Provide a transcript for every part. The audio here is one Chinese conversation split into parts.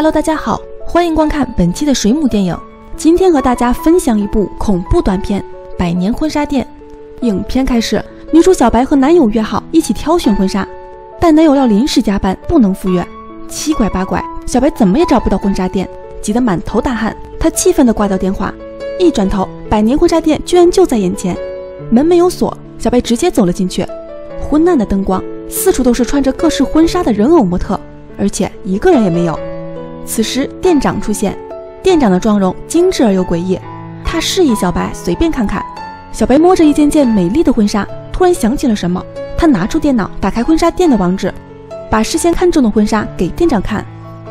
Hello，大家好，欢迎观看本期的水母电影。今天和大家分享一部恐怖短片《百年婚纱店》。影片开始，女主小白和男友约好一起挑选婚纱，但男友要临时加班，不能赴约。七拐八拐，小白怎么也找不到婚纱店，急得满头大汗。她气愤地挂掉电话，一转头，百年婚纱店居然就在眼前。门没有锁，小白直接走了进去。昏暗的灯光，四处都是穿着各式婚纱的人偶模特，而且一个人也没有。此时，店长出现。店长的妆容精致而又诡异，他示意小白随便看看。小白摸着一件件美丽的婚纱，突然想起了什么，他拿出电脑，打开婚纱店的网址，把事先看中的婚纱给店长看。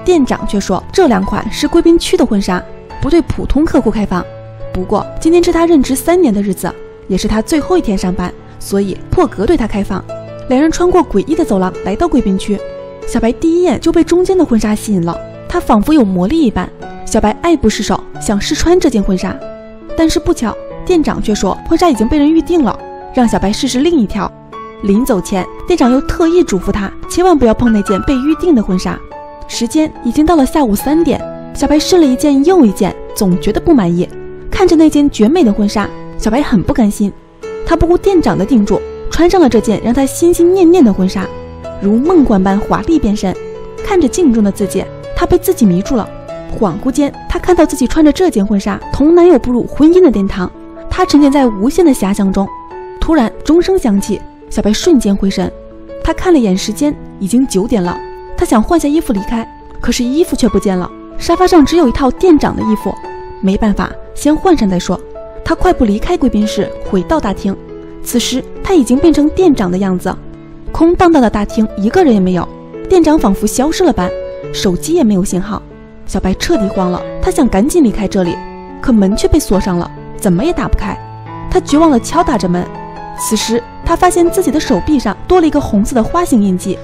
店长却说这两款是贵宾区的婚纱，不对普通客户开放。不过今天是他任职三年的日子，也是他最后一天上班，所以破格对他开放。两人穿过诡异的走廊，来到贵宾区。小白第一眼就被中间的婚纱吸引了。她仿佛有魔力一般，小白爱不释手，想试穿这件婚纱，但是不巧，店长却说婚纱已经被人预定了，让小白试试另一条。临走前，店长又特意嘱咐她千万不要碰那件被预定的婚纱。时间已经到了下午三点，小白试了一件又一件，总觉得不满意。看着那件绝美的婚纱，小白很不甘心，她不顾店长的叮嘱，穿上了这件让她心心念念的婚纱，如梦幻般华丽变身，看着镜中的自己。她被自己迷住了，恍惚间，她看到自己穿着这件婚纱，同男友步入婚姻的殿堂。她沉浸在无限的遐想中。突然，钟声响起，小白瞬间回神。她看了眼时间，已经九点了。她想换下衣服离开，可是衣服却不见了。沙发上只有一套店长的衣服，没办法，先换上再说。她快步离开贵宾室，回到大厅。此时，她已经变成店长的样子。空荡荡的大厅，一个人也没有。店长仿佛消失了般。手机也没有信号，小白彻底慌了。他想赶紧离开这里，可门却被锁上了，怎么也打不开。他绝望地敲打着门。此时，他发现自己的手臂上多了一个红色的花形印记。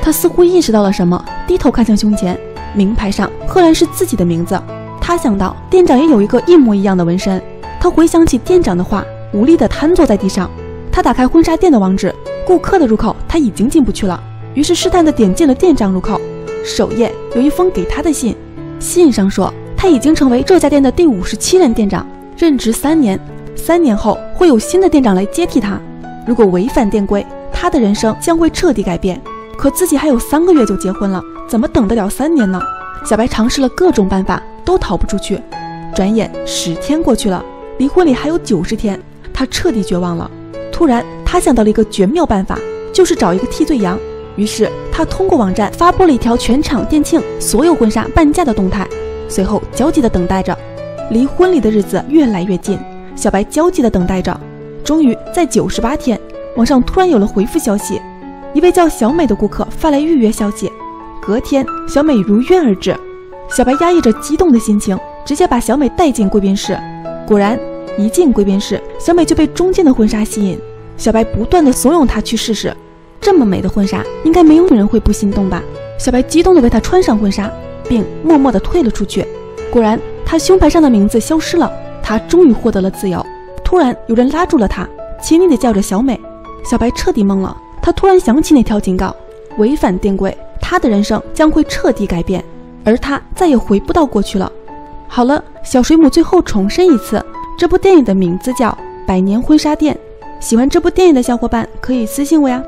他似乎意识到了什么，低头看向胸前，名牌上赫然是自己的名字。他想到店长也有一个一模一样的纹身。他回想起店长的话，无力地瘫坐在地上。他打开婚纱店的网址，顾客的入口他已经进不去了，于是试探地点进了店长入口。首页有一封给他的信，信上说他已经成为这家店的第五十七任店长，任职三年，三年后会有新的店长来接替他。如果违反店规，他的人生将会彻底改变。可自己还有三个月就结婚了，怎么等得了三年呢？小白尝试了各种办法，都逃不出去。转眼十天过去了，离婚礼还有九十天，他彻底绝望了。突然，他想到了一个绝妙办法，就是找一个替罪羊。于是他通过网站发布了一条全场店庆所有婚纱半价的动态，随后焦急地等待着。离婚礼的日子越来越近，小白焦急地等待着。终于在九十八天，网上突然有了回复消息，一位叫小美的顾客发来预约消息。隔天，小美如约而至。小白压抑着激动的心情，直接把小美带进贵宾室。果然，一进贵宾室，小美就被中间的婚纱吸引。小白不断地怂恿她去试试。这么美的婚纱，应该没有女人会不心动吧？小白激动地为她穿上婚纱，并默默地退了出去。果然，她胸牌上的名字消失了，她终于获得了自由。突然，有人拉住了她，亲昵地叫着小美。小白彻底懵了，她突然想起那条警告：违反店规，她的人生将会彻底改变，而她再也回不到过去了。好了，小水母最后重申一次，这部电影的名字叫《百年婚纱店》。喜欢这部电影的小伙伴可以私信我呀。